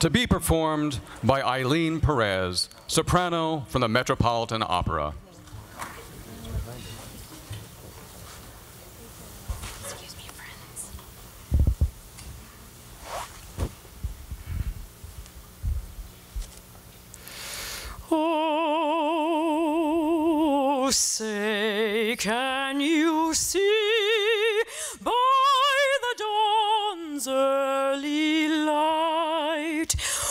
to be performed by Ailyn Pérez, soprano from the Metropolitan Opera. Excuse me, friends. Oh, say, can you see by the dawn's early light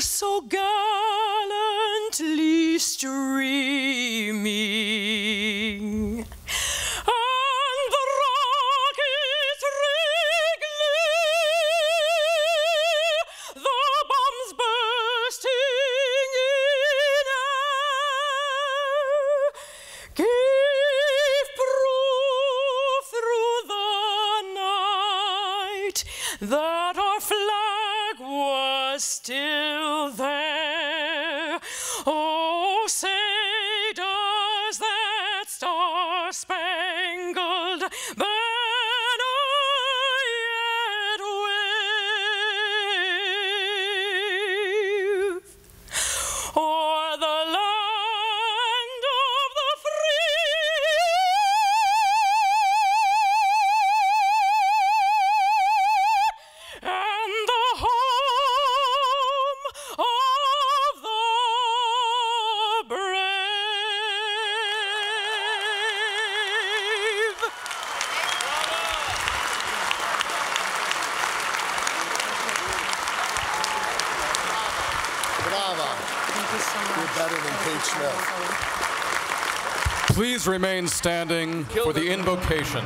so gallantly streaming. The the bombs bursting in air, proof through the night that our flag still there. Oh, say, does that star spangled Brava. Thank you so much. You're better than Kate Smith. Please remain standing for the invocation.